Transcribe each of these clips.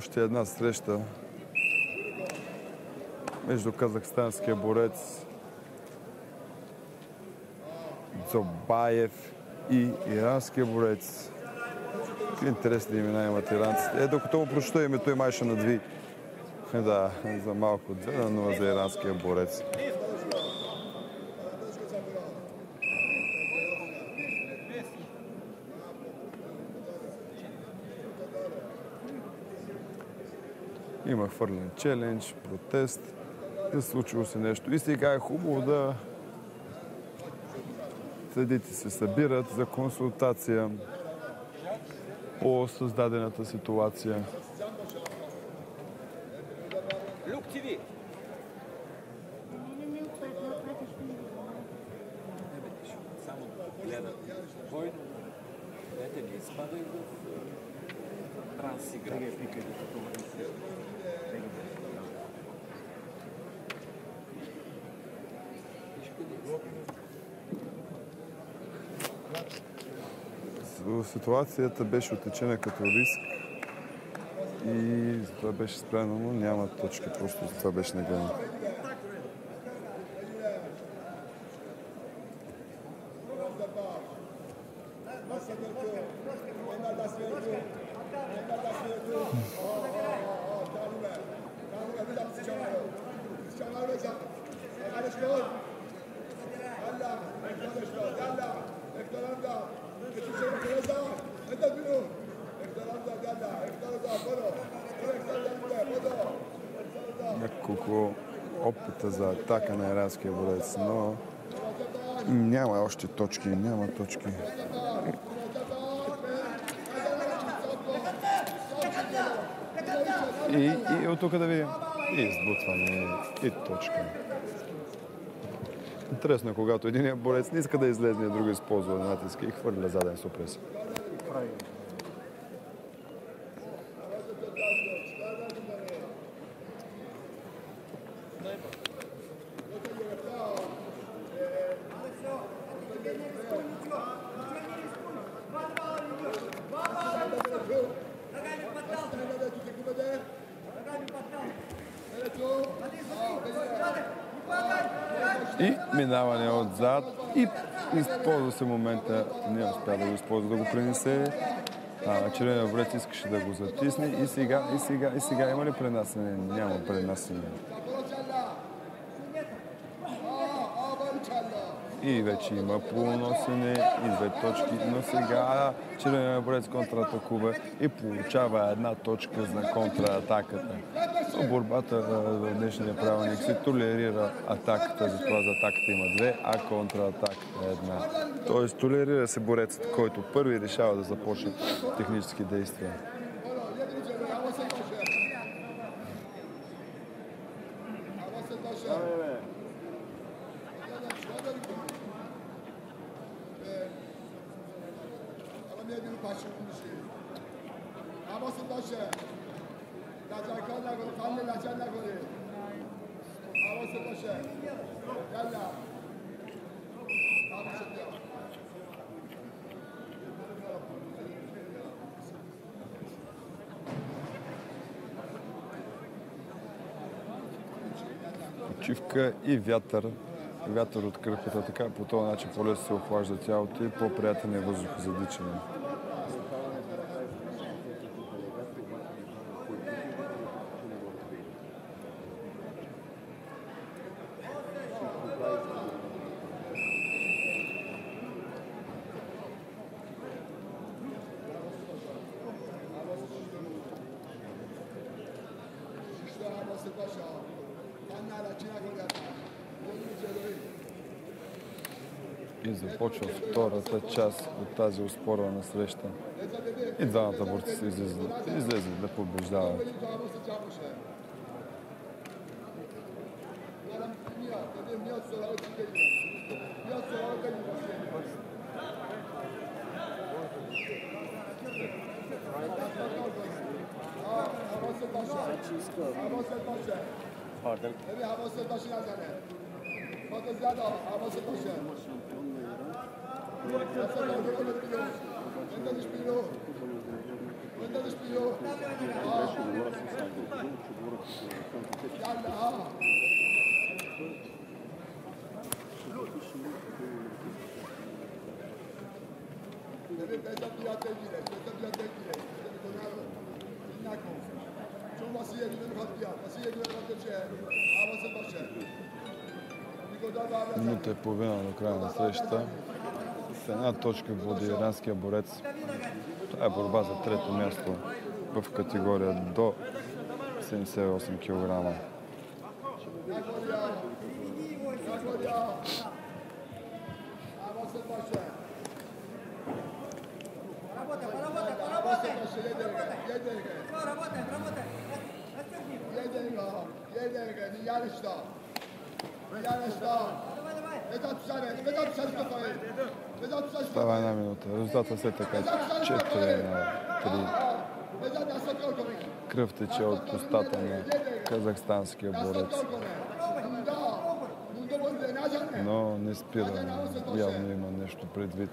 Още една среща между казахстанския борец Зобаев и иранския борец. Интересни имена имат иранците. Е, докато му прочета името, и май ще надви. Да, за малко 2 на 0 за иранския борец. Има хвърлен челендж, протест, да случило се нещо. И сега е хубаво да съдите се събират за консултация по създадената ситуация. Ситуацията беше отечена като риск и затова беше спряно, но няма точки, просто за това беше нагледано. Няколко опита за атака на иранския борец, но няма още точки, няма точки. И, и от тук да видим. И избутване, и точка. Интересно е, когато един борец не иска да излезе, а друго използва натиска и хвърля заден супрес. И минаване отзад и използва се момента, не успя да го използва да го принесе. Червения борец искаше да го затисне и сега, и сега, и сега има ли пренасене? Няма пренасене. И вече има полуносене и две точки, но сега червения борец контратакува и получава една точка за контратаката. Борбата в днешния правилник се толерира атаката, затова за атаката има две, а контратаката е една. Тоест толерира се борецът, който първи решава да започне технически действия. Почивка и вятър. Вятър от кръпата, така по този начин по-лесно се охлажда тялото и по-приятен е въздух за дичане. започва втората част от тази успорвана среща. И двамата борци са излезли, излезли да побеждават. Pardon. Tabii havası taşı yazarı. Fazla ziyade havası taşı. Nikoda da Минута и половина до края на срещата. Една точка води иранския борец. Това е борба за трето място в категория до 78 кг. Yarışta. Yarışta. Vedat Sare, Vedat Sare kafayı. Става една минута. Резултатът след така 4 на 3. Vedat nasıl kalkıyor? Кръв тече от устата на казахстанския борец. Но не спира. Явно има нещо предвид.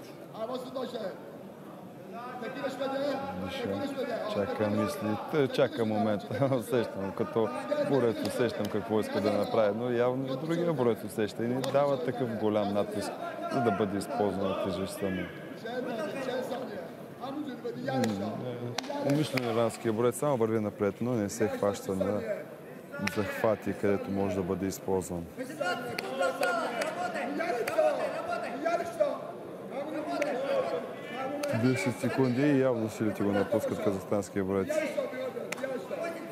Чака мисли, Та, чака момента. Усещам, като борец усещам какво иска да направи, но явно и другия борец усеща и ни дава такъв голям натиск, за да бъде използвана тежестта му. Yarışta. Умишлено иранския борец само върви напред, но не се хваща на захвати, където може да бъде използван. 10 секунди и явно силите го напускат казахстанския борец.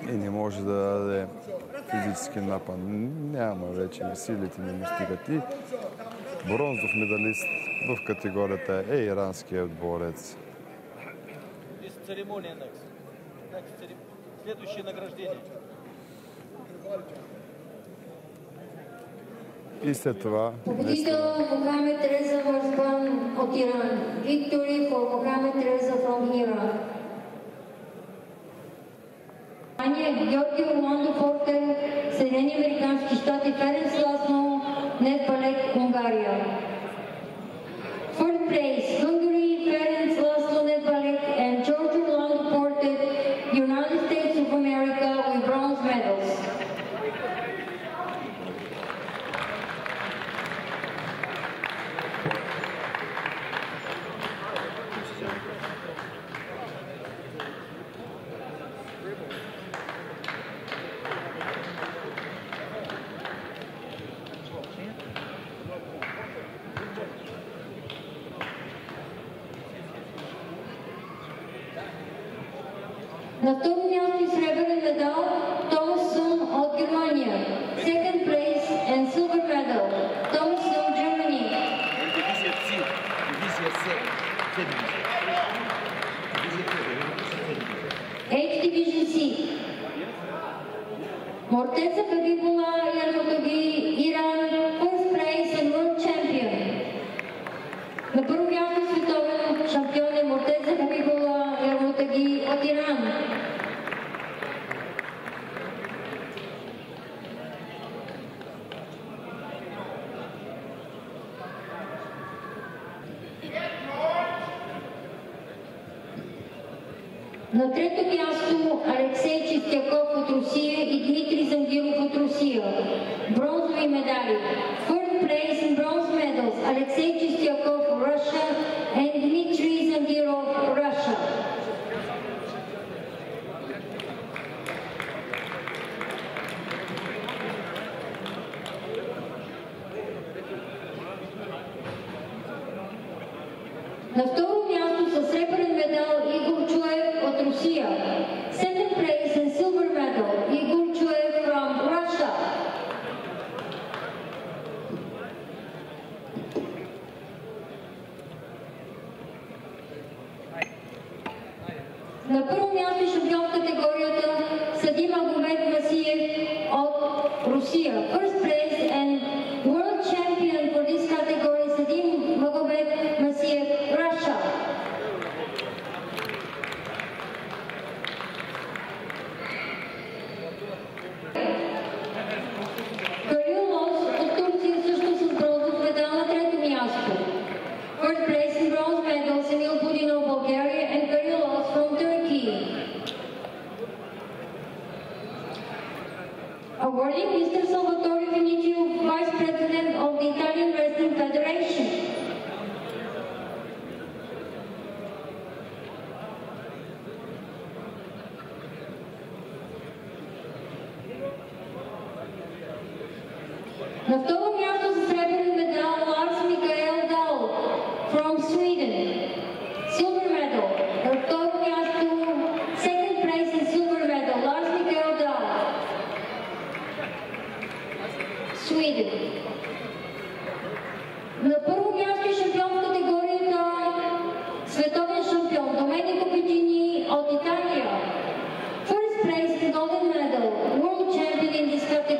И не може да даде напад. Няма вече силите не му стигат. И бронзов медалист в категорията е иранският борец. Церемония церем- Следующее награждение. И след това Победител Мохамед Реза Варспан от Иран. Victory for Mohamed Reza from Iran. Ания Георги Орландо Портер, Съединени Американски щати, Ференс Ласно, Нет Балет, Унгария. Fourth place, На второ място и сребърен медал Томас Сун от Германия. Second place and silver medal Thomas Sung, Germany. Дивизия С. Дивизия С. С дивизия. Дивизия H Division C. Мортеза Хабибула Ярмутоги, Иран, first place and world champion. На първо място световен шампион е Мортеза Хабибула Ярмутоги от Иран. На трето място Алексей Чистяков от Русия и Дмитрий Зангиров от Русия. Бронзови медали. Third place in bronze medals Alexei Чистяков, Russia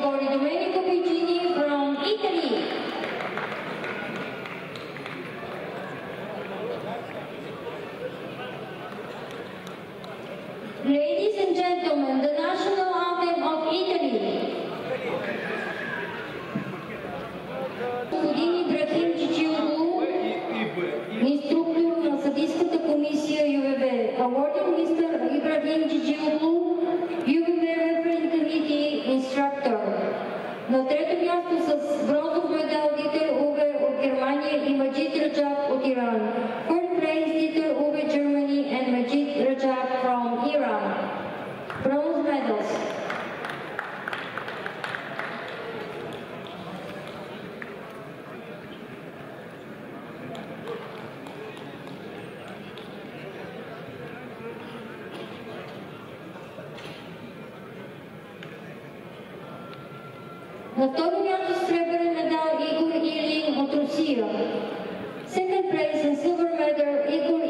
already doing На второ място с сребърен медал Игор Илин от Русия. Second place and silver medal Igor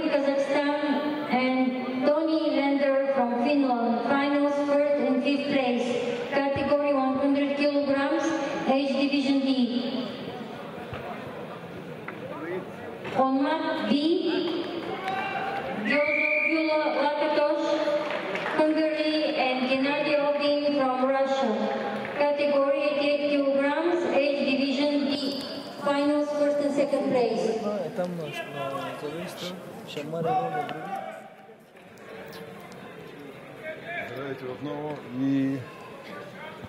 because it's други. Здравейте отново и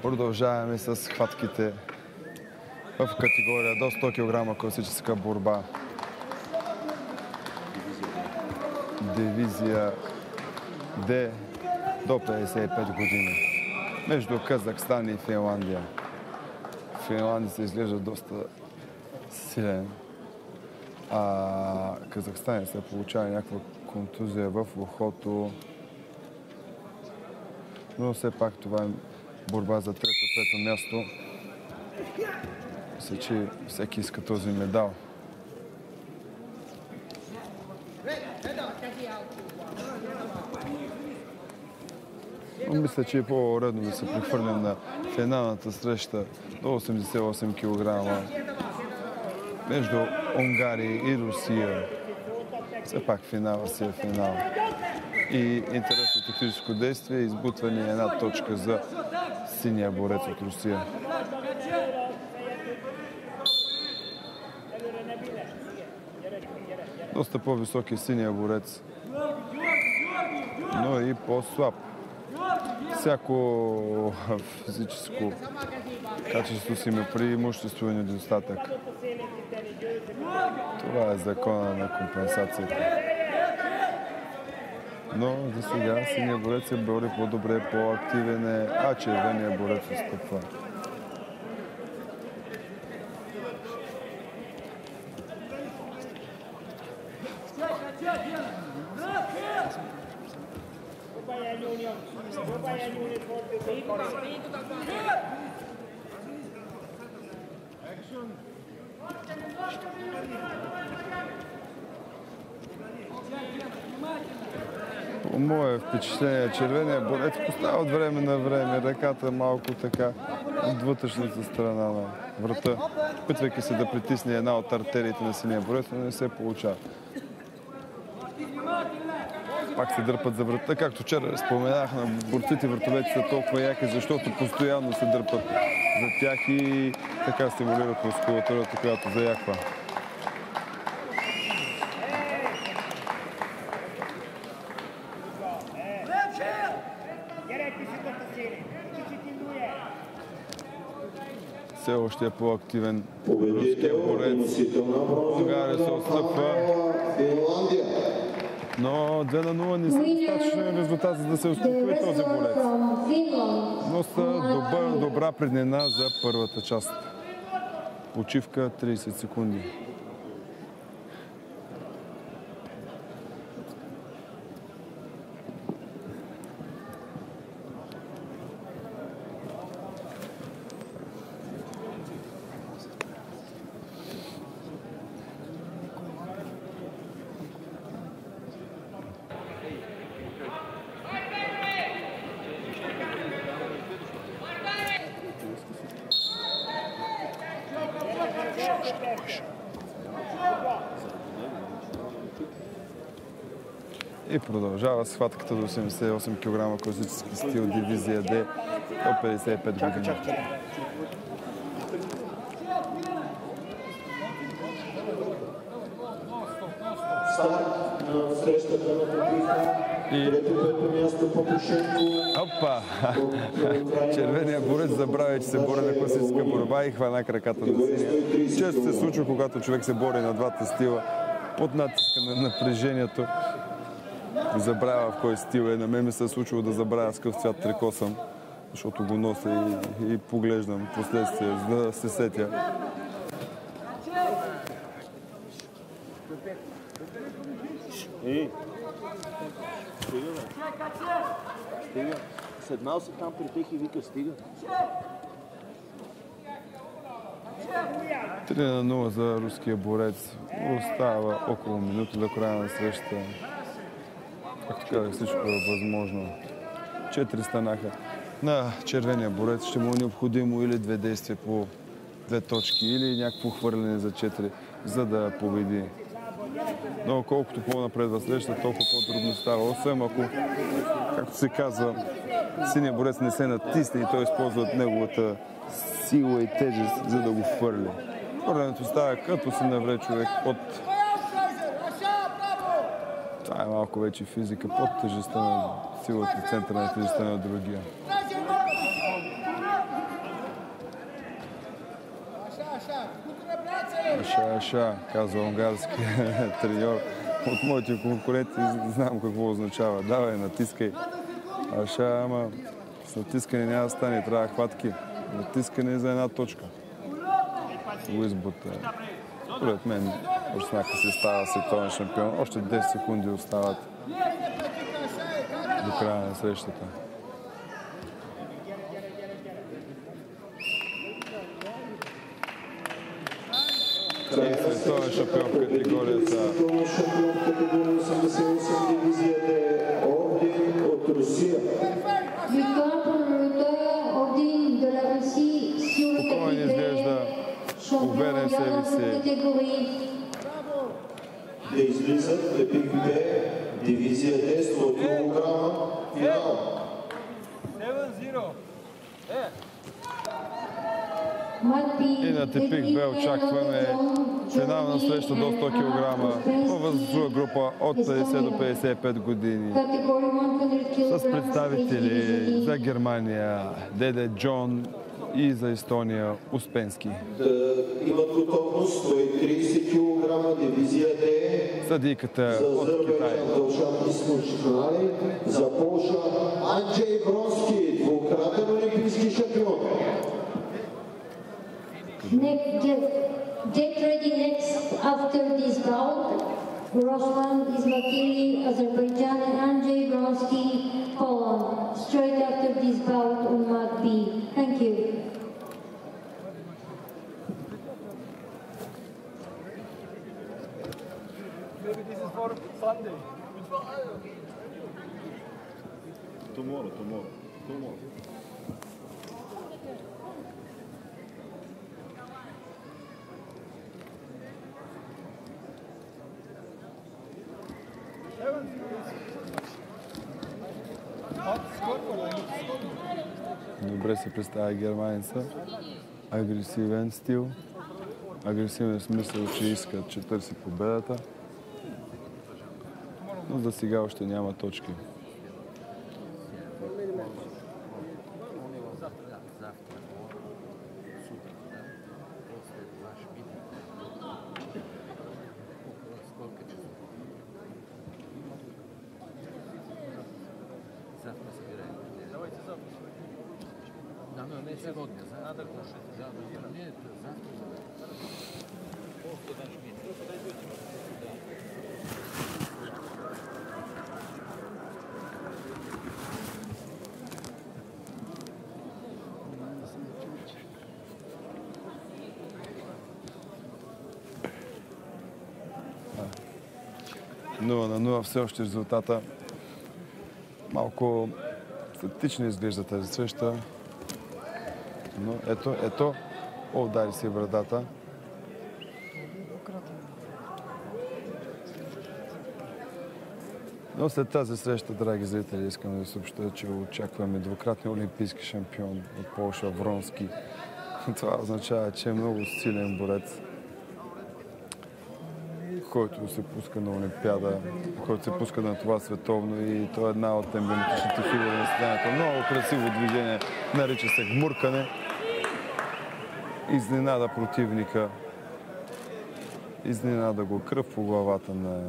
продължаваме с хватките в категория до 100 кг класическа борба. Дивизия Д до 55 години. Между Казахстан и Финландия. Финландия се изглежда доста силен. А Казахстан се получава някаква контузия в ухото. Но все пак това е борба за трето-пето място. Мисля, че всеки иска този медал. Но мисля, че е по-редно да се прехвърлям на финалната среща до 88 кг между Унгария и Русия. Все пак финала си е финал. И интересно техническо действие, избутване е една точка за синия борец от Русия. Доста по-висок е синия борец, но и по-слаб. Всяко физическо качество си има преимущество и недостатък. Това е закона на компенсацията. Но за сега синия борец се бори по-добре, по-активен е, а червения борец отстъпва. По мое впечатление, червения борец поставя от време на време ръката малко така от вътрешната страна на врата, опитвайки се да притисне една от артериите на синия борец, но не се получава. Пак се дърпат за врата. Както вчера споменах, на борците вратовете са толкова яки, защото постоянно се дърпат за тях и така стимулират мускулатурата, която заяква. Все още е по-активен руския борец. Унгария се отстъпва. Но 2 на 0 не са достатъчен резултат, за да се успокои този борец. Но са добър, добра преднина за първата част. Почивка 30 секунди. И продължава схватката до 88 кг класически стил дивизия Д до 55 години. Старт на срещата на Попиха. И опа! Червеният борец забравя, че се бори на класическа борба и хвана краката на синия. Често се случва, когато човек се бори на двата стила, под натиска на напрежението, забравя в кой стил е. На мен ми се е случило да забравя с какъв цвят трико съм, защото го нося и, и поглеждам последствия, за да се сетя. Ей! Стига, бе. Стига. Седнал се там при тях и вика, стига. 3 на 0 за руския борец. Остава около минута до края на срещата. Както казах, всичко е възможно. Четири станаха. На червения борец ще му е необходимо или две действия по две точки, или някакво хвърляне за четири, за да победи. Но колкото по-напредва среща, толкова по-трудно става. Освен ако, както се казва, синия борец не се натисне и той използва неговата сила и тежест, за да го хвърли. Хвърлянето става като се навре човек под... Това е малко вече физика, под тежестта на силата, центъра на тежестта на другия. Аша, аша, казва унгарски треньор. От моите конкуренти знам какво означава. Давай, натискай. Аша, ама с натискане няма да стане, трябва хватки. Натискане за една точка. Уизбут е. Според мен Руснака се става световен шампион. Още 10 секунди остават до края на срещата. Той е световен шампион в категорията champion уверен в себе mondial си. в категории Да излизат Епик Б. Дивизия Д 100 кг. Финал. Матби И на Тепик Б очакваме финална среща до 100 кг във възрастова група от 50 до 55 години. С представители за Германия, Деде Джон и за Естония Успенски. Да имат готовност 130 кг. Дивизия Д. Съдийката За от Китай. За Полша Анджей Бронски. Двукратен олимпийски шампион. Get, ready next after this bout. Ruslan Ismakili, Azerbaijan, and Andrei Bronsky, Poland. Straight after this bout on Mat B. Thank you. Tomorrow, tomorrow, tomorrow. Добре се представя германеца. Агресивен стил. Агресивен смисъл, че иска, че търси победата. Но за сега още няма точки. Нула на 0 все още резултата. Малко статично изглежда тази среща. Но ето, ето, о, удари си вратата. Но след тази среща, драги зрители, искам да съобща, че очакваме двукратния олимпийски шампион от Полша Вронски. Това означава, че е много силен борец, който се пуска на Олимпиада, който се пуска на това световно и то е една от емблематичните фигури на състоянието. Много красиво движение, нарича се гмуркане. Изненада противника. Изненада го кръв по главата на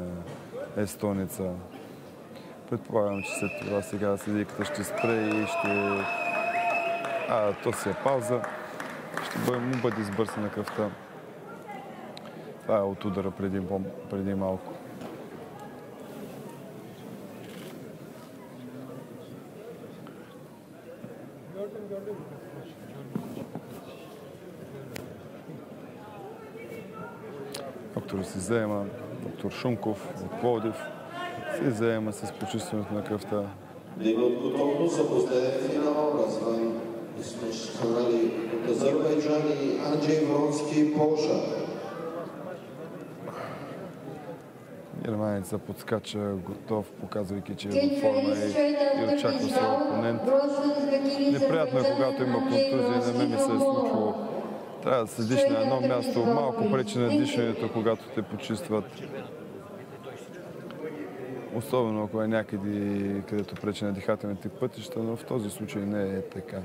естонеца. Предполагам, че след това сега съдийката ще спре и ще... А, то си е пауза. Ще бъде, му бъде избърсана кръвта. Това е от удара преди, преди малко. Доктор се заема, доктор Шумков от Пловдив, се заема с почистването на кръвта. Имат готовност за последен финал, разван изпълнали от Азербайджан и Анджей Вронски, Полша. Германеца подскача готов, показвайки, че е в форма и, и очаква своя опонент. Неприятно е, когато има контузия, на мен ми се е случвало. Трябва да седиш на едно място, малко пречи на дишането, когато те почистват. Особено ако е някъде, където пречи на дихателните пътища, но в този случай не е така.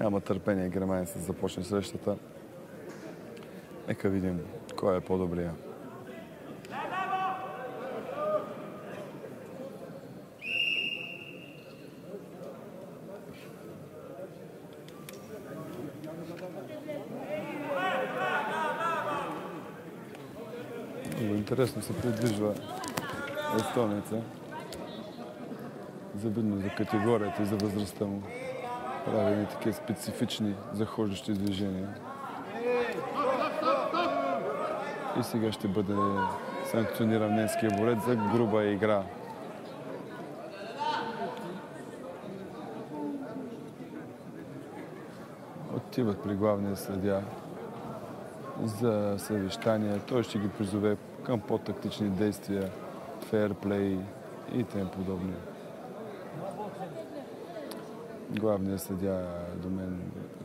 Няма търпение германец да започне срещата. Нека видим кой е по-добрия. Интересно се придвижва естонеца. Завидно за категорията и за възрастта му. Прави едни такива специфични захождащи движения. И сега ще бъде санкциониран немския борец за груба игра. Отиват при главния съдя за съвещание. Той ще ги призове към по-тактични действия, фейрплей и тем подобни. Главният съдя до мен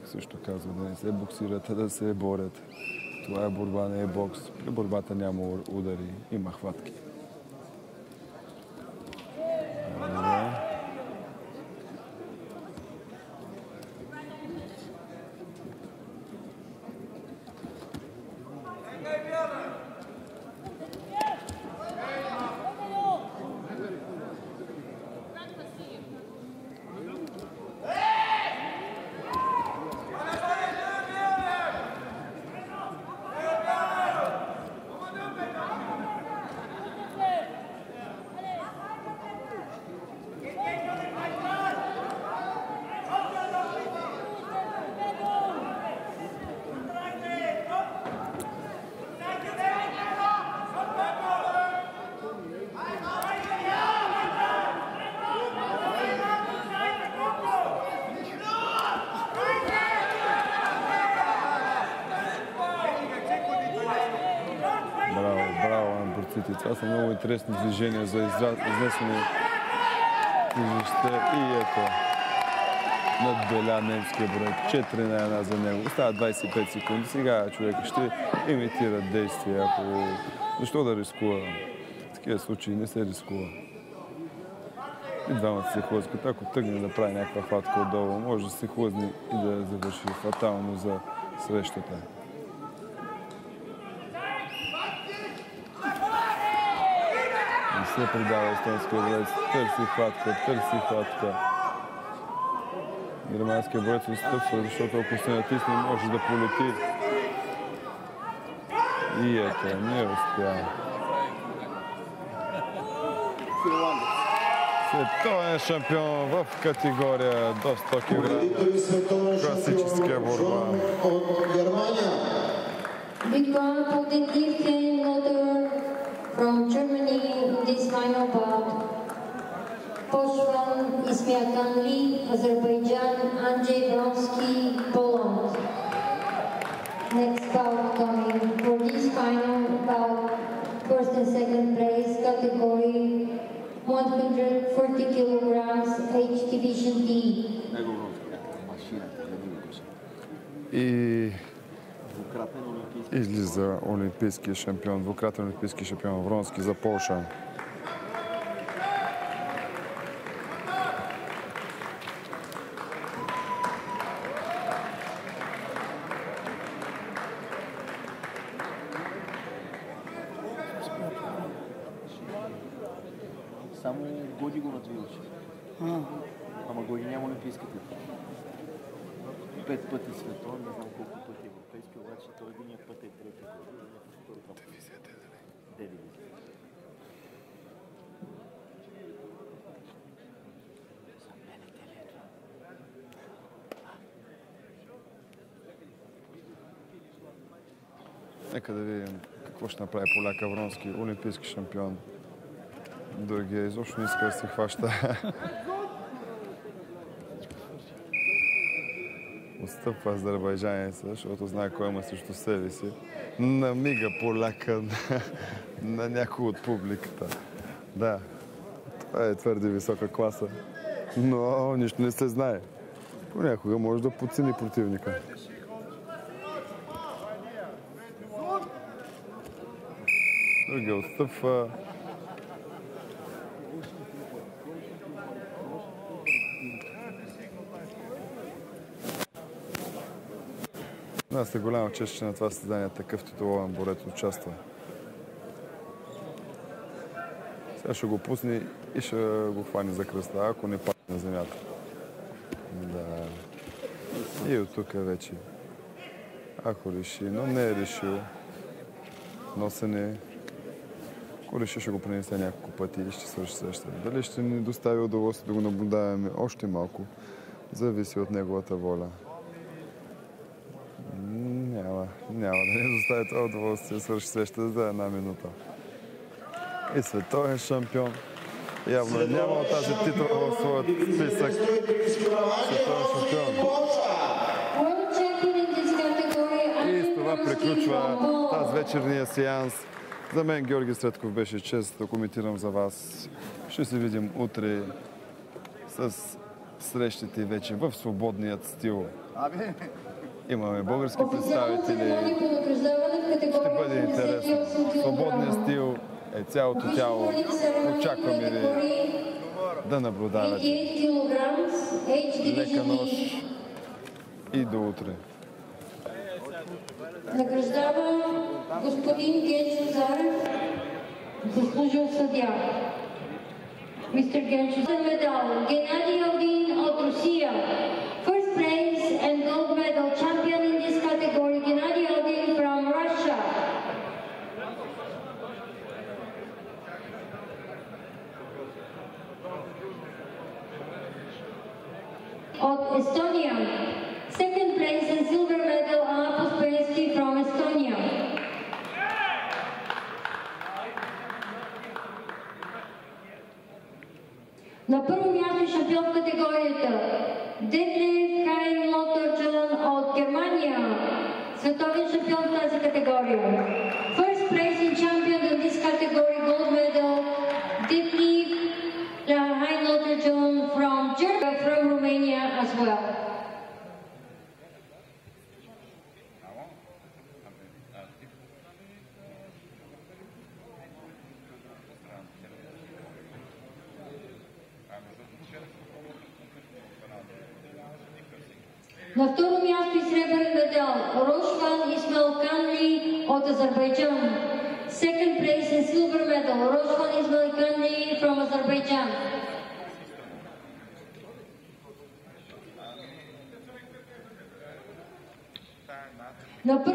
също казва да не се боксират, а да се борят. Това е борба, не е бокс. При борбата няма удари, има хватки. Тежестите. Това са много интересни движения за изра... изнесене тежестта и ето надбеля немския брой. 4 на 1 за него. Остава 25 секунди. Сега човек ще имитира действия. Ако... Защо да рискува? В такива случаи не се рискува. И двамата се хлъзкат. Ако тръгне да прави някаква хватка отдолу, може да се хлъзне и да завърши фатално за срещата. Се предава естонския борец. Търси хватка, търси хватка. Германския борец изтъпва, защото ако се натисне, може да полети. И ето, не успя. Световен шампион в категория до 100 кг. Класическия борба. от Германия. Big one for the Lothar from Germany this final bout. Poshwan Ismiakan Lee, Azerbaijan, Andrzej Vronsky, Poland. Next bout coming for this final bout, first and second place category 140 kilograms H division D. И Двукратен олимпийски. излиза олимпийския шампион, двукратен олимпийски шампион Вронски за Полша. Нека да видим какво ще направи поляка Вронски, олимпийски шампион. Другия изобщо не иска да се хваща. Отстъпва азербайджанеца, защото знае кой има срещу себе си. Намига поляка на, на някой от публиката. Да, това е твърде висока класа. Но нищо не се знае. Понякога може да подцени противника. Другия отстъпва. Нас е голяма чест, че на това създание такъв титулован борец участва. Сега ще го пусне и ще го хване за кръста, ако не падне на земята. Да. И от тук вече. Ако реши, но не е решил. Носене. Реши, ще го пренесе няколко пъти и ще свърши срещата. Дали ще ни достави удоволствие да го наблюдаваме още малко, зависи от неговата воля. Няма, няма да ни достави това удоволствие да свърши срещата за една минута. И световен шампион. Явно е нямал тази титла в своят списък. 130 кг. Световен шампион. И с това приключва тази вечерния сеанс. За мен Георги Средков беше чест да коментирам за вас. Ще се видим утре с срещите вече в свободният стил. Имаме български представители. Ще бъде интересно. 88 Свободният стил е цялото тяло. Очакваме ви да наблюдавате. 88 кг, H Лека нощ и до утре. Награждава господин Генчо Зарев, заслужил съдя. Генчо за медал. Геннадий Алдин от Русия. First place and gold medal champion in this category, Gennady Aldin from Russia. От Estonia. Място шампион в категорията Детлев Хайн Лотърджон от Германия. Световен шампион в тази категория. First place in champion in this category, gold medal, Dipli Lahainotrajon from Germany, from Romania as well. На второ място и сребърен медал Рошван Исмел Канли от Азербайджан. Second place in silver medal Рошван Исмел Канли from Azerbaijan. На първо